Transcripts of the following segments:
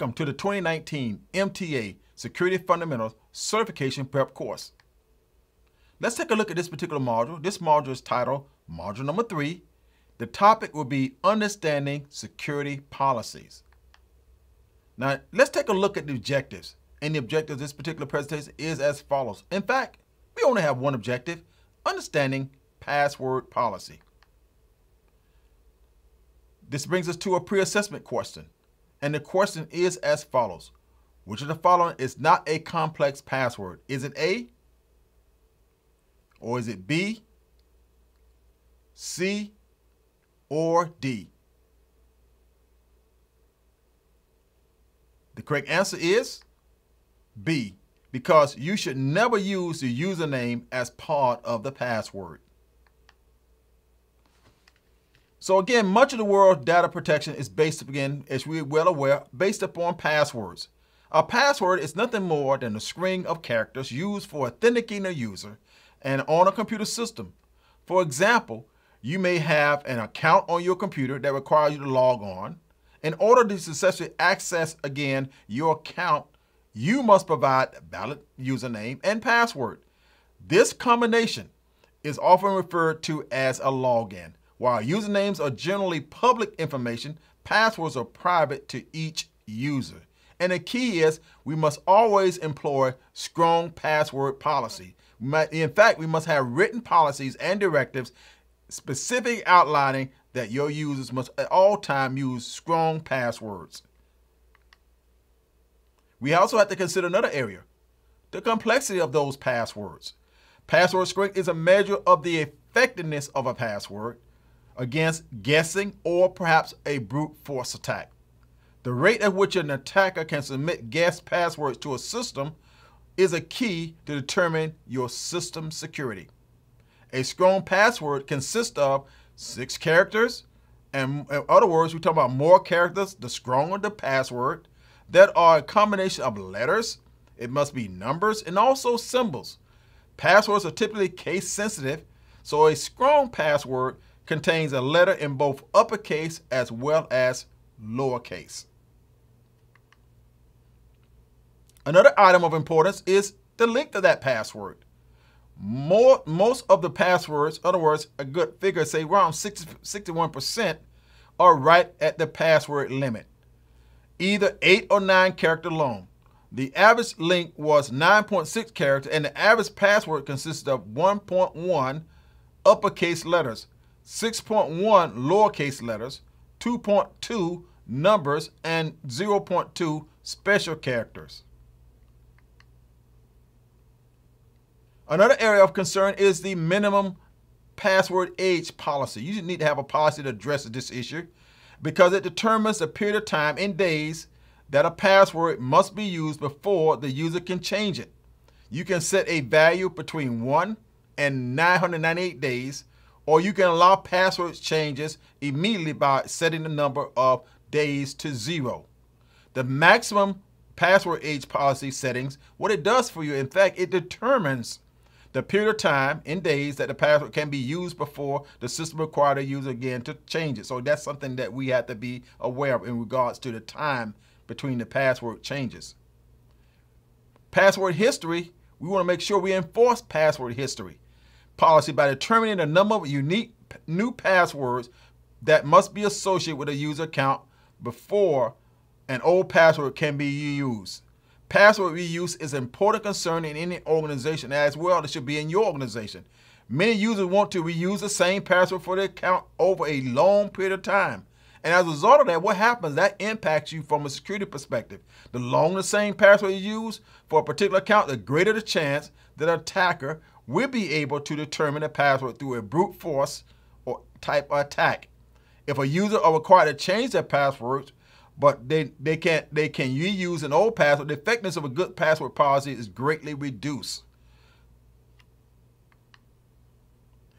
Welcome to the 2019 MTA Security Fundamentals Certification Prep course. Let's take a look at this particular module. This module is titled Module Number 3. The topic will be Understanding Security Policies. Now, let's take a look at the objectives. And the objective of this particular presentation is as follows. In fact, we only have one objective, understanding password policy. This brings us to a pre-assessment question. And the question is as follows. Which of the following is not a complex password? Is it A? Or is it B? C? Or D? The correct answer is B, because you should never use the username as part of the password. So again, much of the world data protection is based, again, as we're well aware, based upon passwords. A password is nothing more than a string of characters used for authenticating a user and on a computer system. For example, you may have an account on your computer that requires you to log on. In order to successfully access again your account, you must provide a valid username and password. This combination is often referred to as a login. While usernames are generally public information, passwords are private to each user. And the key is we must always employ strong password policy. In fact, we must have written policies and directives specific outlining that your users must at all time use strong passwords. We also have to consider another area, the complexity of those passwords. Password strength is a measure of the effectiveness of a password against guessing or perhaps a brute force attack. The rate at which an attacker can submit guessed passwords to a system is a key to determine your system security. A strong password consists of six characters, and in other words, we talk about more characters, the stronger the password, that are a combination of letters, it must be numbers, and also symbols. Passwords are typically case sensitive, so a strong password contains a letter in both uppercase as well as lowercase. Another item of importance is the length of that password. More, most of the passwords, in other words, a good figure, say around 60, 61%, are right at the password limit, either 8 or 9 character long. The average length was 9.6 characters, and the average password consisted of 1.1 uppercase letters, 6.1 lowercase letters, 2.2 numbers, and 0.2 special characters. Another area of concern is the minimum password age policy. You need to have a policy that addresses this issue because it determines the period of time in days that a password must be used before the user can change it. You can set a value between 1 and 998 days or you can allow password changes immediately by setting the number of days to zero. The maximum password age policy settings, what it does for you, in fact, it determines the period of time in days that the password can be used before the system requires the user again to change it. So that's something that we have to be aware of in regards to the time between the password changes. Password history, we want to make sure we enforce password history policy by determining the number of unique new passwords that must be associated with a user account before an old password can be used. Password reuse is an important concern in any organization as well it should be in your organization. Many users want to reuse the same password for their account over a long period of time. And as a result of that, what happens, that impacts you from a security perspective. The longer the same password you use for a particular account, the greater the chance that an attacker will be able to determine the password through a brute force or type attack. If a user are required to change their passwords, but they, they can't they can reuse an old password, the effectiveness of a good password policy is greatly reduced.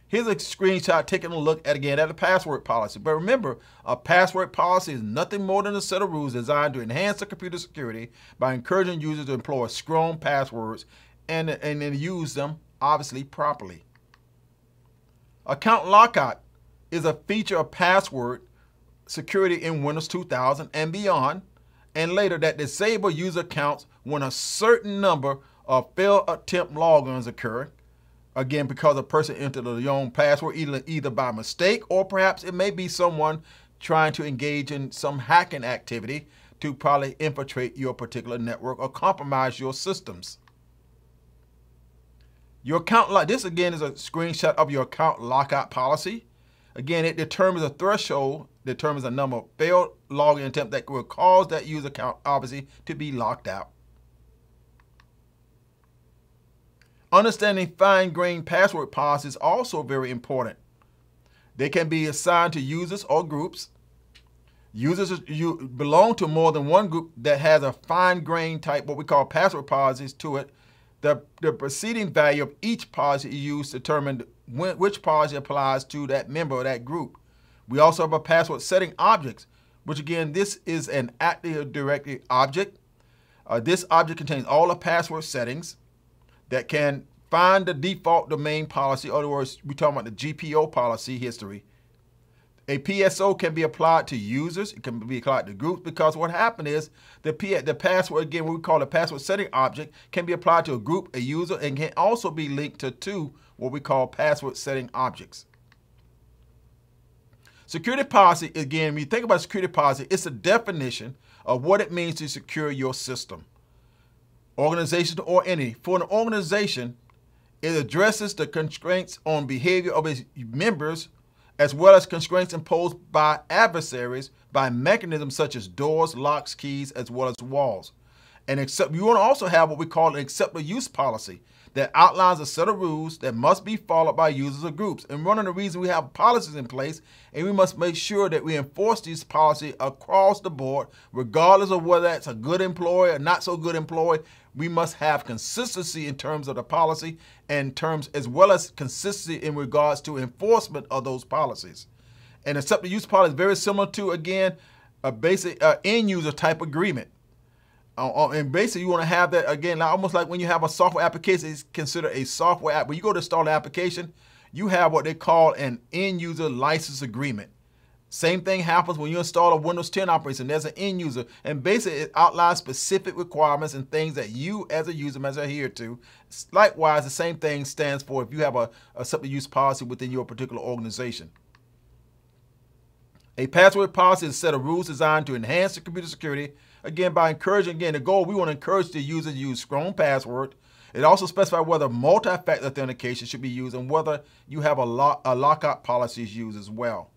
Here's a screenshot taking a look at again at a password policy. But remember, a password policy is nothing more than a set of rules designed to enhance the computer security by encouraging users to employ strong passwords and, and then use them obviously properly. Account lockout is a feature of password security in Windows 2000 and beyond, and later that disable user accounts when a certain number of failed attempt logins occur. Again, because a person entered the wrong password either, either by mistake or perhaps it may be someone trying to engage in some hacking activity to probably infiltrate your particular network or compromise your systems. Your account lock, this again is a screenshot of your account lockout policy. Again, it determines a threshold, determines a number of failed login attempts that will cause that user account obviously to be locked out. Understanding fine-grained password policies is also very important. They can be assigned to users or groups. Users you belong to more than one group that has a fine-grained type, what we call password policies to it. The, the precedence value of each policy you use determine when, which policy applies to that member of that group. We also have a password setting objects, which again, this is an Active Directory object. Uh, this object contains all the password settings that can find the default domain policy. In other words, we're talking about the GPO policy history. A PSO can be applied to users. It can be applied to groups because what happened is the, P the password, again, what we call a password setting object, can be applied to a group, a user, and can also be linked to two what we call password setting objects. Security policy, again, when you think about security policy, it's a definition of what it means to secure your system. Organization or entity. For an organization, it addresses the constraints on behavior of its members as well as constraints imposed by adversaries by mechanisms such as doors, locks, keys, as well as walls. And except you want to also have what we call an acceptable use policy that outlines a set of rules that must be followed by users or groups. And one of the reasons we have policies in place, and we must make sure that we enforce these policies across the board, regardless of whether it's a good employee or not so good employee. We must have consistency in terms of the policy and terms as well as consistency in regards to enforcement of those policies. And acceptable use policy is very similar to, again, a basic uh, end user type agreement. Uh, and basically, you want to have that again, almost like when you have a software application, it's considered a software app. When you go to install an application, you have what they call an end user license agreement. Same thing happens when you install a Windows 10 operation. There's an end user, and basically it outlines specific requirements and things that you as a user must adhere to. Likewise, the same thing stands for if you have a, a acceptable use policy within your particular organization. A password policy is a set of rules designed to enhance the computer security Again, by encouraging, again, the goal, we want to encourage the user to use strong password. It also specifies whether multi-factor authentication should be used and whether you have a, lock, a lockout policies used as well.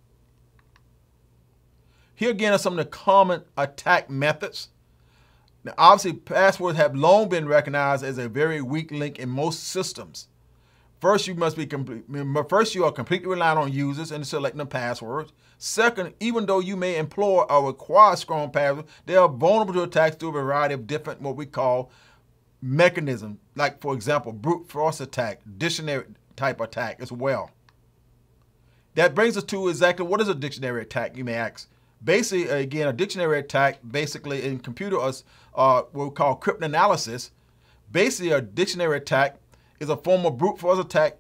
Here again are some of the common attack methods. Now, obviously, passwords have long been recognized as a very weak link in most systems. First, you must be complete. First, you are completely reliant on users and selecting the passwords. Second, even though you may employ or require strong passwords, they are vulnerable to attacks through a variety of different what we call mechanisms, like for example, brute force attack, dictionary type attack as well. That brings us to exactly what is a dictionary attack, you may ask. Basically, again, a dictionary attack, basically in computer, uh, what we call cryptanalysis. Basically, a dictionary attack is a form of brute force attack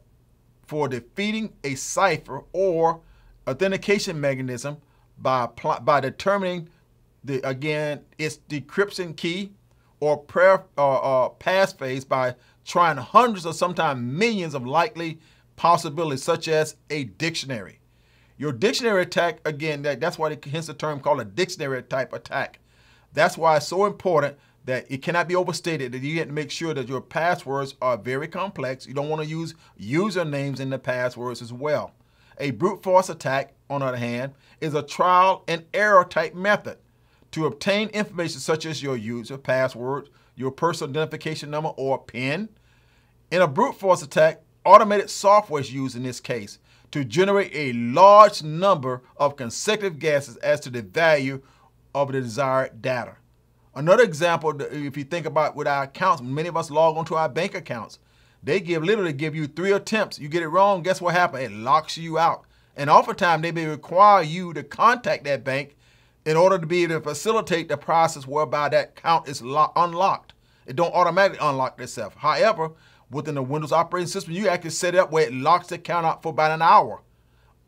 for defeating a cipher or authentication mechanism by, by determining the again its decryption key or prayer uh, uh, passphrase by trying hundreds or sometimes millions of likely possibilities, such as a dictionary. Your dictionary attack, again, that, that's why it hence the term called a dictionary type attack. That's why it's so important that it cannot be overstated that you have to make sure that your passwords are very complex. You don't want to use usernames in the passwords as well. A brute force attack, on the other hand, is a trial and error type method to obtain information such as your user password, your personal identification number, or PIN. In a brute force attack, automated software is used in this case to generate a large number of consecutive guesses as to the value of the desired data. Another example, if you think about with our accounts, many of us log onto our bank accounts. They give literally give you three attempts. You get it wrong, guess what happens? It locks you out. And oftentimes they may require you to contact that bank in order to be able to facilitate the process whereby that account is unlocked. It don't automatically unlock itself. However, within the Windows operating system, you actually set it up where it locks the account out for about an hour.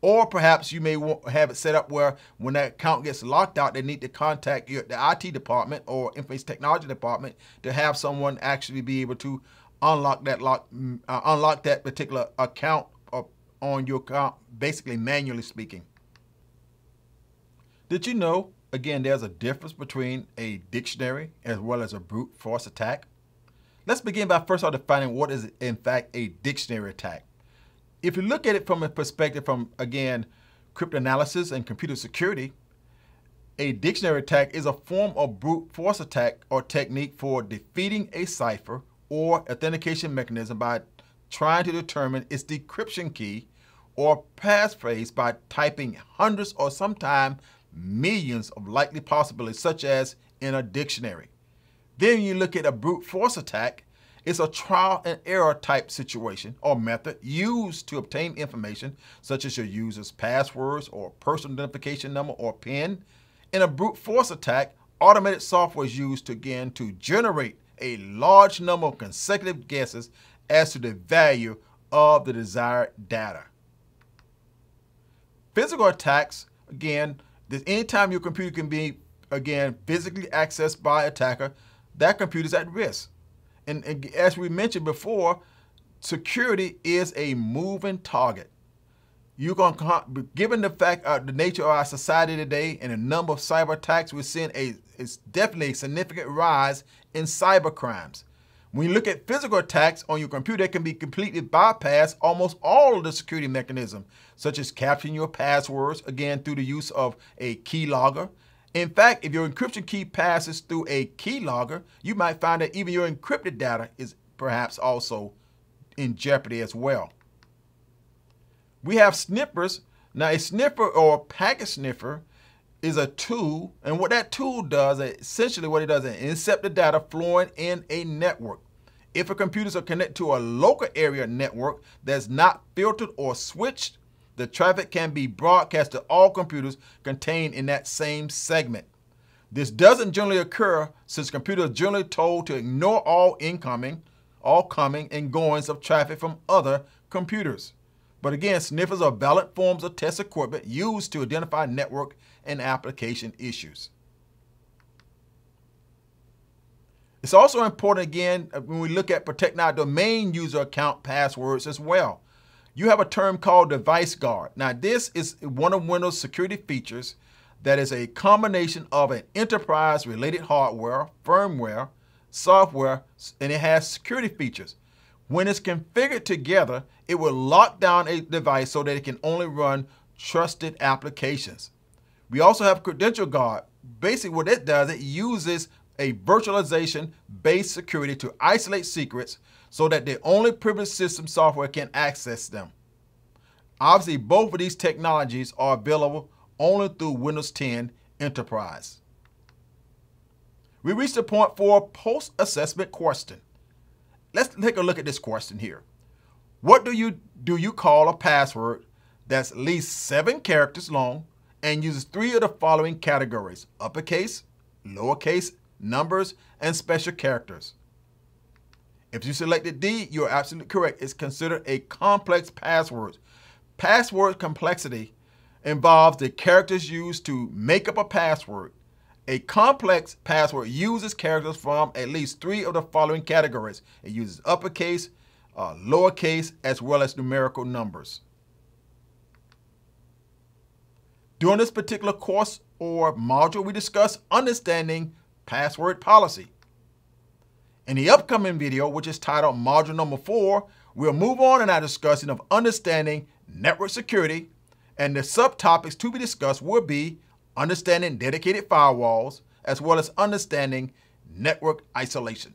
Or perhaps you may have it set up where when that account gets locked out, they need to contact your, the IT department or information technology department to have someone actually be able to unlock that lock, mm, uh, unlock that particular account on your account, basically manually speaking. Did you know, again, there's a difference between a dictionary as well as a brute force attack? Let's begin by first defining what is in fact a dictionary attack. If you look at it from a perspective from, again, cryptanalysis and computer security, a dictionary attack is a form of brute force attack or technique for defeating a cipher or authentication mechanism by trying to determine its decryption key or passphrase by typing hundreds or sometimes millions of likely possibilities, such as in a dictionary. Then you look at a brute force attack, it's a trial and error type situation or method used to obtain information such as your user's passwords or personal identification number or PIN. In a brute force attack, automated software is used to again to generate a large number of consecutive guesses as to the value of the desired data. Physical attacks, again, this anytime your computer can be, again, physically accessed by attacker, that computer is at risk. And, and as we mentioned before, security is a moving target. You're going to, given the fact of uh, the nature of our society today and the number of cyber attacks, we're seeing a, it's definitely a significant rise in cyber crimes. When you look at physical attacks on your computer, it can be completely bypassed almost all of the security mechanisms, such as capturing your passwords, again, through the use of a keylogger. In fact, if your encryption key passes through a keylogger, you might find that even your encrypted data is perhaps also in jeopardy as well. We have sniffers. Now, a sniffer or packet sniffer is a tool, and what that tool does, essentially what it does, is intercept the data flowing in a network. If a computers are connected to a local area network that's not filtered or switched, the traffic can be broadcast to all computers contained in that same segment. This doesn't generally occur since computers are generally told to ignore all incoming, all coming and goings of traffic from other computers. But again, sniffers are valid forms of test equipment used to identify network and application issues. It's also important, again, uh, when we look at protecting our domain user account passwords as well. You have a term called device guard. Now, this is one of Windows security features that is a combination of an enterprise-related hardware, firmware, software, and it has security features. When it's configured together, it will lock down a device so that it can only run trusted applications. We also have Credential Guard. Basically, what it does, it uses a virtualization-based security to isolate secrets so that the only privileged system software can access them. Obviously, both of these technologies are available only through Windows 10 Enterprise. We reached the point for a post-assessment question. Let's take a look at this question here. What do you do you call a password that's at least seven characters long and uses three of the following categories, uppercase, lowercase, numbers, and special characters. If you selected D, you're absolutely correct. It's considered a complex password. Password complexity involves the characters used to make up a password. A complex password uses characters from at least three of the following categories. It uses uppercase, uh, lowercase, as well as numerical numbers. During this particular course or module, we discuss understanding password policy. In the upcoming video, which is titled Module Number 4, we'll move on in our discussion of understanding network security, and the subtopics to be discussed will be understanding dedicated firewalls, as well as understanding network isolation.